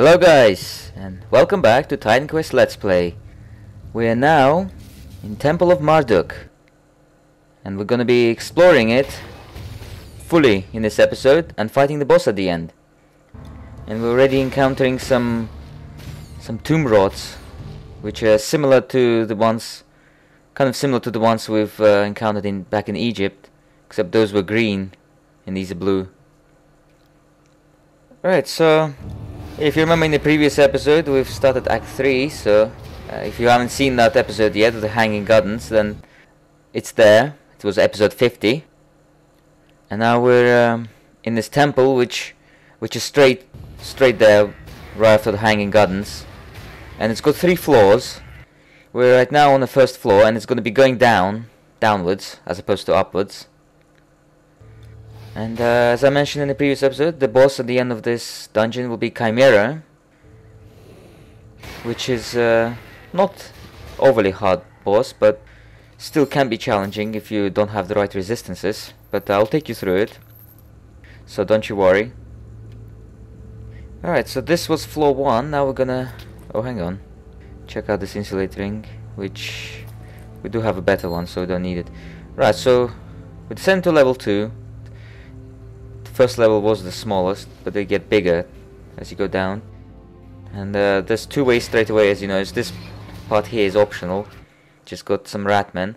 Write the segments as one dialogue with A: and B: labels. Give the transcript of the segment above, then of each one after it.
A: Hello guys, and welcome back to Titan Quest Let's Play. We are now in Temple of Marduk. And we're gonna be exploring it fully in this episode and fighting the boss at the end. And we're already encountering some some tomb rods which are similar to the ones kind of similar to the ones we've uh, encountered in back in Egypt except those were green and these are blue. Right, so if you remember in the previous episode, we've started Act 3, so uh, if you haven't seen that episode yet of the Hanging Gardens, then it's there. It was episode 50. And now we're um, in this temple, which which is straight straight there, right after the Hanging Gardens. And it's got three floors. We're right now on the first floor, and it's going to be going down, downwards, as opposed to upwards. And uh, as I mentioned in the previous episode, the boss at the end of this dungeon will be Chimera, which is uh, not overly hard boss, but still can be challenging if you don't have the right resistances. But I'll take you through it, so don't you worry. Alright, so this was floor 1, now we're gonna... Oh, hang on. Check out this insulate ring, which... We do have a better one, so we don't need it. Right, so we descend to level 2 first level was the smallest, but they get bigger as you go down. And uh, there's two ways straight away, as you know. This part here is optional. Just got some ratmen.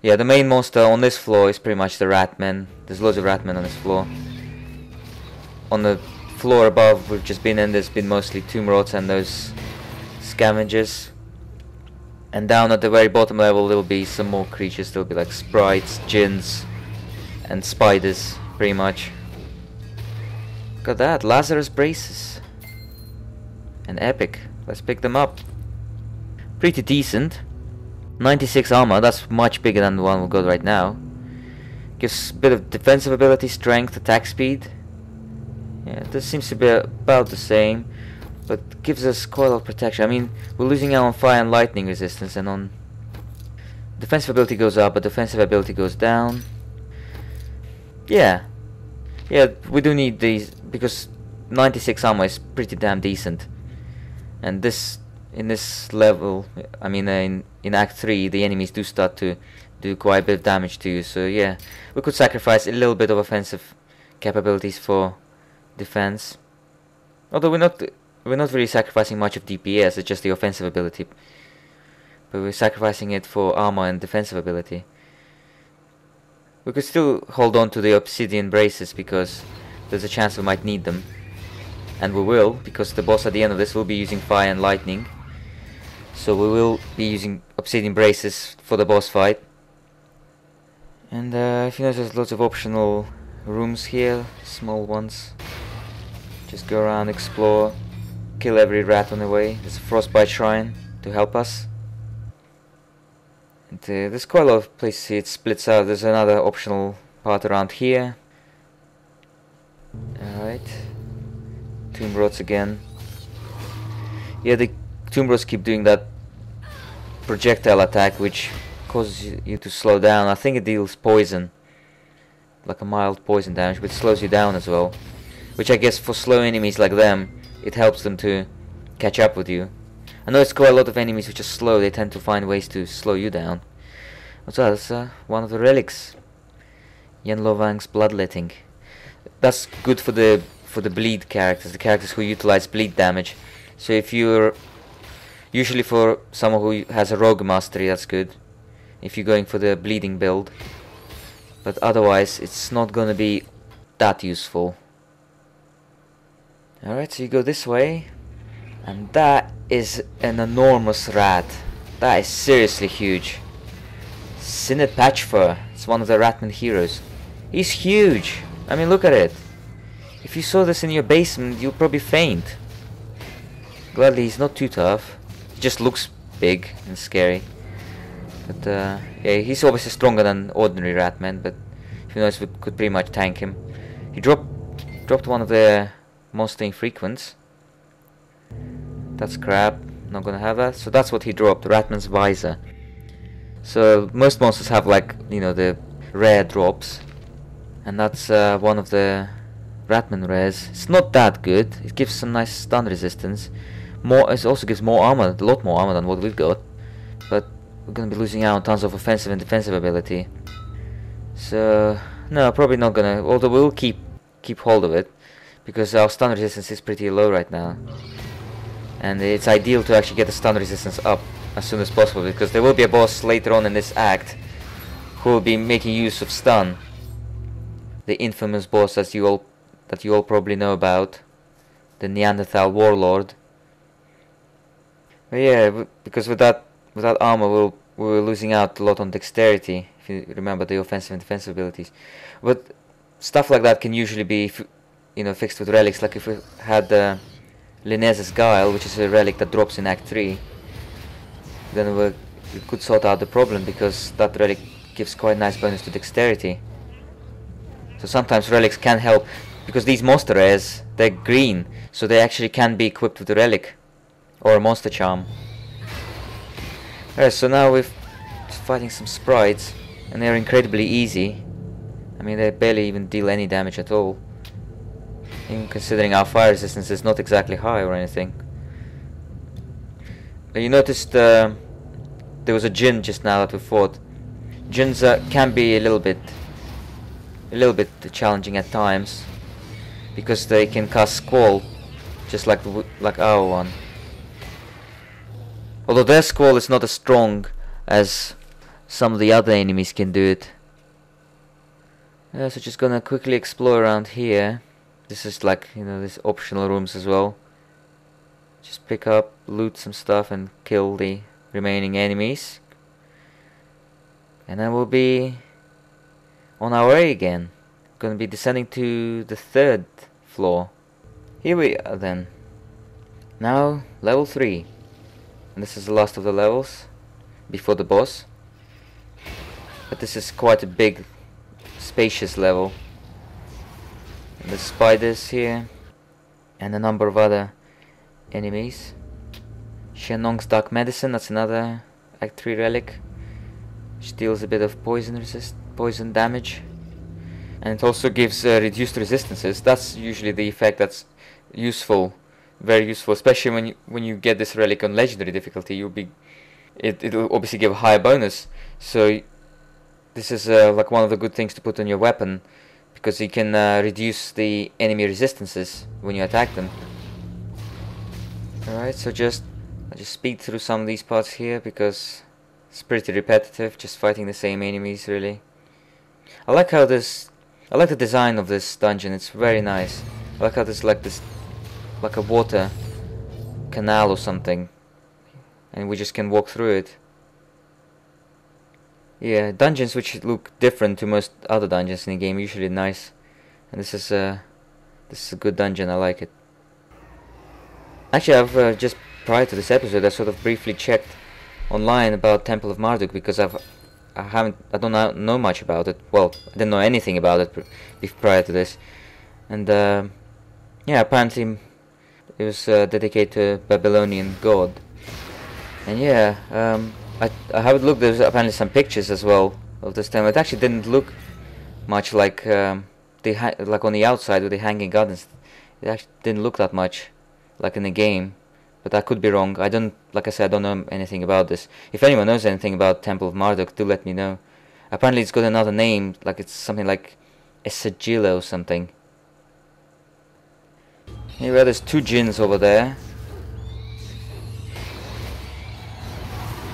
A: Yeah, the main monster on this floor is pretty much the ratmen. There's loads of ratmen on this floor. On the floor above we've just been in, there's been mostly tomb rods and those scavengers. And down at the very bottom level there'll be some more creatures. There'll be like sprites, jinns, and spiders pretty much. Look at that, Lazarus braces. An epic. Let's pick them up. Pretty decent. 96 armor, that's much bigger than the one we've got right now. Gives a bit of defensive ability, strength, attack speed. Yeah, this seems to be about the same. But gives us quite a lot of protection. I mean, we're losing out on fire and lightning resistance and on... Defensive ability goes up, but defensive ability goes down. Yeah, yeah, we do need these because 96 armor is pretty damn decent. And this in this level, I mean uh, in in Act 3, the enemies do start to do quite a bit of damage to you. So yeah, we could sacrifice a little bit of offensive capabilities for defense. Although we're not we're not really sacrificing much of DPS, it's just the offensive ability. But we're sacrificing it for armor and defensive ability. We could still hold on to the obsidian braces because there's a chance we might need them. And we will, because the boss at the end of this will be using fire and lightning. So we will be using obsidian braces for the boss fight. And uh, if you notice there's lots of optional rooms here, small ones. Just go around, explore, kill every rat on the way. There's a frostbite shrine to help us. Uh, there's quite a lot of places it splits out, there's another optional part around here. Alright. Tomb rods again. Yeah, the tomb rods keep doing that projectile attack which causes you to slow down. I think it deals poison. Like a mild poison damage, but slows you down as well. Which I guess for slow enemies like them, it helps them to catch up with you. I know it's quite a lot of enemies which are slow, they tend to find ways to slow you down. What's that? That's uh, one of the relics. Yen Lo Wang's bloodletting. That's good for the for the bleed characters, the characters who utilize bleed damage. So if you're usually for someone who has a rogue mastery, that's good. If you're going for the bleeding build. But otherwise, it's not gonna be that useful. Alright, so you go this way. And that is an enormous rat. That is seriously huge. Sinet Patchfur. It's one of the Ratman heroes. He's huge. I mean, look at it. If you saw this in your basement, you'd probably faint. Gladly, he's not too tough. He just looks big and scary. But, uh, yeah, he's obviously stronger than ordinary Ratman, but who knows, we could pretty much tank him. He dropped dropped one of the monster infrequents. That's crap. Not gonna have that. So that's what he dropped, Ratman's Visor. So most monsters have like, you know, the rare drops. And that's uh, one of the Ratman res. It's not that good. It gives some nice stun resistance. More. It also gives more armor, a lot more armor than what we've got. But we're gonna be losing out on tons of offensive and defensive ability. So no, probably not gonna. Although we'll keep keep hold of it because our stun resistance is pretty low right now, and it's ideal to actually get the stun resistance up as soon as possible because there will be a boss later on in this act who will be making use of stun. The infamous boss that you all that you all probably know about, the Neanderthal warlord. But yeah, because with that armor, we'll we're losing out a lot on dexterity. If you remember the offensive and defensive abilities, but stuff like that can usually be, you know, fixed with relics. Like if we had the uh, Guile, which is a relic that drops in Act Three, then we we could sort out the problem because that relic gives quite nice bonus to dexterity. So sometimes relics can help because these monster rares they're green, so they actually can be equipped with a relic or a monster charm. Alright, so now we're fighting some sprites, and they're incredibly easy. I mean, they barely even deal any damage at all. Even considering our fire resistance is not exactly high or anything. You noticed uh, there was a Jinn just now that we fought. Jinns uh, can be a little bit, a little bit challenging at times, because they can cast Squall, just like like our one. Although their squall is not as strong as some of the other enemies can do it. Yeah, so just gonna quickly explore around here. This is like, you know, these optional rooms as well. Just pick up, loot some stuff and kill the remaining enemies. And then we'll be on our way again. Gonna be descending to the third floor. Here we are then. Now, level 3. And this is the last of the levels before the boss. But this is quite a big, spacious level. The spiders here, and a number of other enemies. Shenong's Dark Medicine, that's another Act 3 relic. Deals a bit of poison resist, poison damage. And it also gives uh, reduced resistances. That's usually the effect that's useful very useful, especially when you, when you get this relic on legendary difficulty. You'll be it it'll obviously give a higher bonus. So this is uh, like one of the good things to put on your weapon because you can uh, reduce the enemy resistances when you attack them. Alright, so just I just speed through some of these parts here because it's pretty repetitive, just fighting the same enemies really. I like how this I like the design of this dungeon, it's very nice. I like how there's like this like a water canal or something and we just can walk through it yeah dungeons which look different to most other dungeons in the game usually nice. And this is a this is a good dungeon I like it. Actually I've uh, just prior to this episode I sort of briefly checked online about Temple of Marduk because I've I haven't I don't know, know much about it. Well I didn't know anything about it prior to this. And uh, yeah apparently it was uh, dedicated to a Babylonian god. And yeah, um, I, I have looked, there's apparently some pictures as well of this temple. It actually didn't look much like um, the like on the outside with the hanging gardens. It actually didn't look that much like in the game. But I could be wrong. I don't, like I said, I don't know anything about this. If anyone knows anything about Temple of Marduk, do let me know. Apparently it's got another name, like it's something like Esagila or something. Anyway, there's two Jinns over there.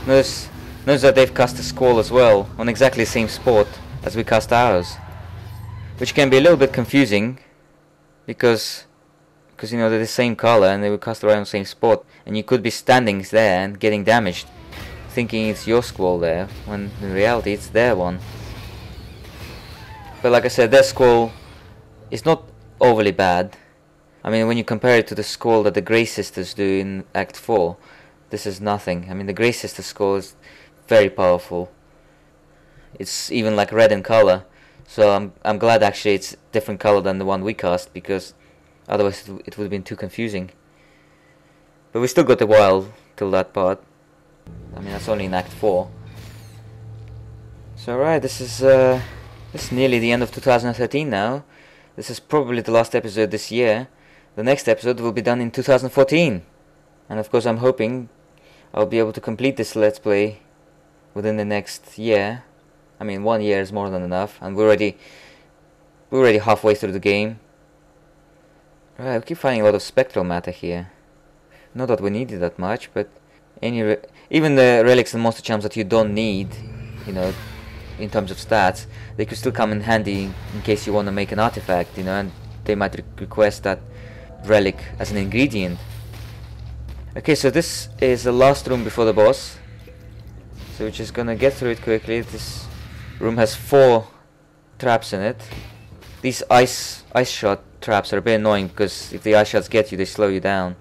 A: Notice, notice that they've cast a squall as well, on exactly the same spot as we cast ours. Which can be a little bit confusing, because, because you know, they're the same color and they will cast right on the same spot. And you could be standing there and getting damaged, thinking it's your squall there, when in reality it's their one. But like I said, their squall is not overly bad I mean, when you compare it to the squall that the Grey Sisters do in Act 4, this is nothing. I mean, the Grey Sisters squall is very powerful. It's even like red in color. So I'm I'm glad actually it's different color than the one we cast because otherwise it, it would have been too confusing. But we still got a while till that part. I mean, that's only in Act 4. So right, this is uh, this is nearly the end of 2013 now this is probably the last episode this year. The next episode will be done in 2014. And of course I'm hoping I'll be able to complete this let's play within the next year. I mean one year is more than enough and we're already we're already halfway through the game. Right, we keep finding a lot of spectral matter here. Not that we need it that much, but any even the relics and monster charms that you don't need, you know, in terms of stats, they could still come in handy in case you want to make an artifact, you know, and they might re request that relic as an ingredient. Okay, so this is the last room before the boss. So we're just gonna get through it quickly. This room has four traps in it. These ice ice shot traps are a bit annoying because if the ice shots get you, they slow you down.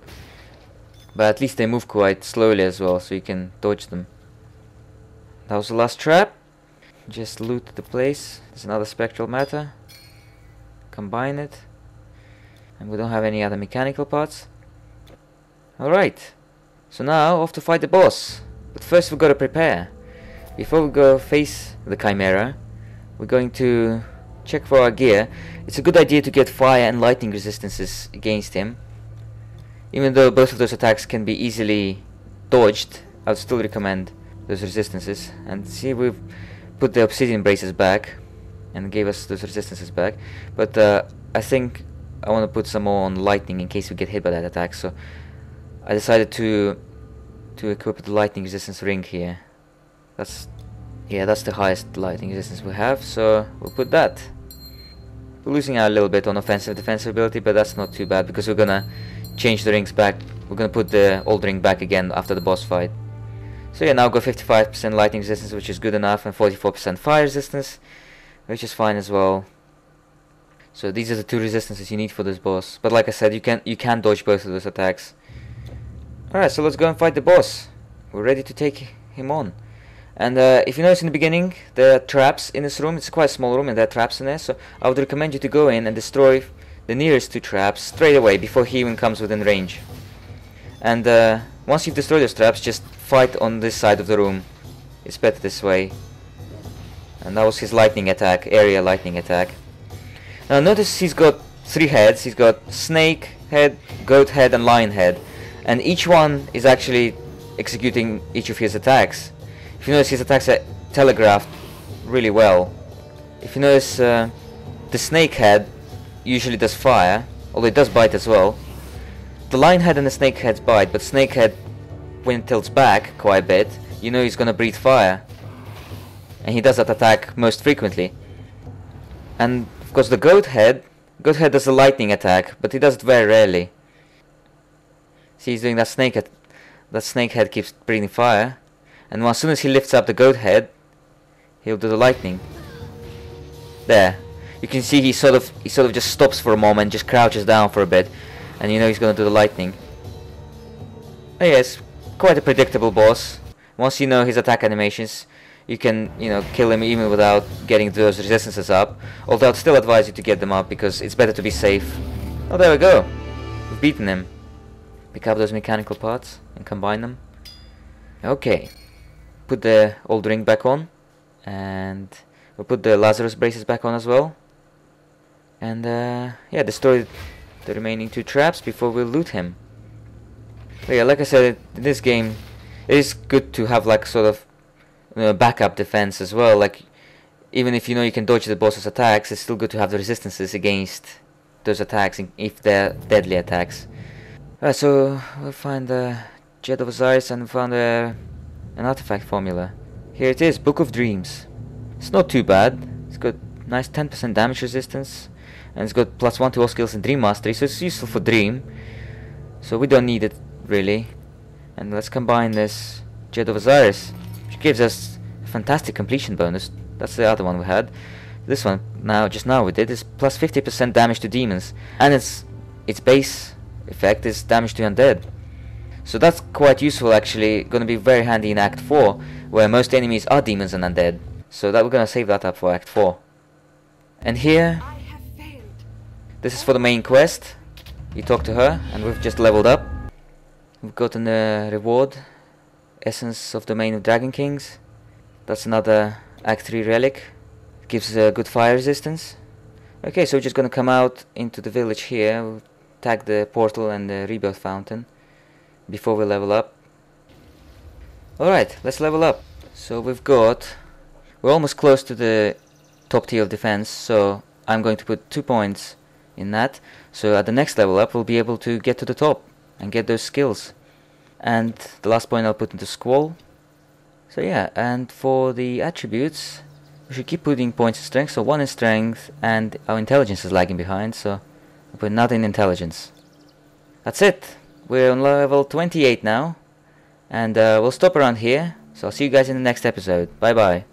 A: But at least they move quite slowly as well, so you can dodge them. That was the last trap. Just loot the place. There's another spectral matter. Combine it. And we don't have any other mechanical parts. Alright. So now, off to fight the boss. But first we've got to prepare. Before we go face the Chimera, we're going to check for our gear. It's a good idea to get fire and lightning resistances against him. Even though both of those attacks can be easily dodged, I would still recommend those resistances. And see, we've put the obsidian braces back and gave us those resistances back. But uh, I think I want to put some more on lightning in case we get hit by that attack. So I decided to to equip the lightning resistance ring here. That's yeah, that's the highest lightning resistance we have. So we'll put that. We're losing out a little bit on offensive defensive ability, but that's not too bad because we're gonna change the rings back. We're gonna put the old ring back again after the boss fight. So yeah, now got 55% lightning resistance, which is good enough, and 44% fire resistance, which is fine as well. So these are the two resistances you need for this boss. But like I said, you can you can dodge both of those attacks. Alright, so let's go and fight the boss. We're ready to take him on. And uh, if you notice in the beginning, there are traps in this room. It's quite a small room and there are traps in there. So I would recommend you to go in and destroy the nearest two traps straight away before he even comes within range. And uh, once you've destroyed those traps, just fight on this side of the room. It's better this way. And that was his lightning attack, area lightning attack. Now notice he's got three heads. He's got snake head, goat head and lion head. And each one is actually executing each of his attacks. If you notice his attacks are telegraphed really well. If you notice uh, the snake head usually does fire, although it does bite as well. The lion head and the snake heads bite, but snake head when it tilts back quite a bit, you know he's gonna breathe fire. And he does that attack most frequently. And of course the goat head, goat head does a lightning attack, but he does it very rarely. See he's doing that snake head, that snake head keeps breathing fire. And as soon as he lifts up the goat head, he'll do the lightning. There. You can see he sort of he sort of just stops for a moment, just crouches down for a bit, and you know he's gonna do the lightning. Oh yes, quite a predictable boss. Once you know his attack animations, you can, you know, kill him even without getting those resistances up. Although I'd still advise you to get them up because it's better to be safe. Oh, there we go. We've beaten him. Pick up those mechanical parts and combine them. Okay put the old ring back on and we'll put the Lazarus braces back on as well. And uh, yeah destroy the remaining two traps before we loot him. But yeah like I said in this game it is good to have like sort of you know, backup defense as well. Like even if you know you can dodge the boss's attacks it's still good to have the resistances against those attacks if they're deadly attacks Alright, so we'll find the Jet of Osiris and found the an artifact formula. Here it is, Book of Dreams. It's not too bad. It's got nice 10% damage resistance. And it's got plus 1 to all skills in Dream Mastery, so it's useful for Dream. So we don't need it, really. And let's combine this Jet of Osiris, which gives us a fantastic completion bonus. That's the other one we had. This one, now, just now we did, is plus 50% damage to demons. And its, its base effect is damage to undead. So that's quite useful actually, gonna be very handy in Act 4, where most enemies are demons and undead. So that we're gonna save that up for Act 4. And here, this is for the main quest. You talk to her, and we've just leveled up. We've gotten a reward, Essence of the Domain of Dragon Kings. That's another Act 3 relic. It gives a good fire resistance. Okay, so we're just gonna come out into the village here, we'll the portal and the rebirth fountain before we level up. Alright, let's level up. So we've got, we're almost close to the top tier of defense, so I'm going to put two points in that. So at the next level up, we'll be able to get to the top and get those skills. And the last point I'll put into Squall. So yeah, and for the attributes, we should keep putting points in strength. So one in strength, and our intelligence is lagging behind, so put nothing in intelligence. That's it. We're on level 28 now, and uh, we'll stop around here. So I'll see you guys in the next episode. Bye bye.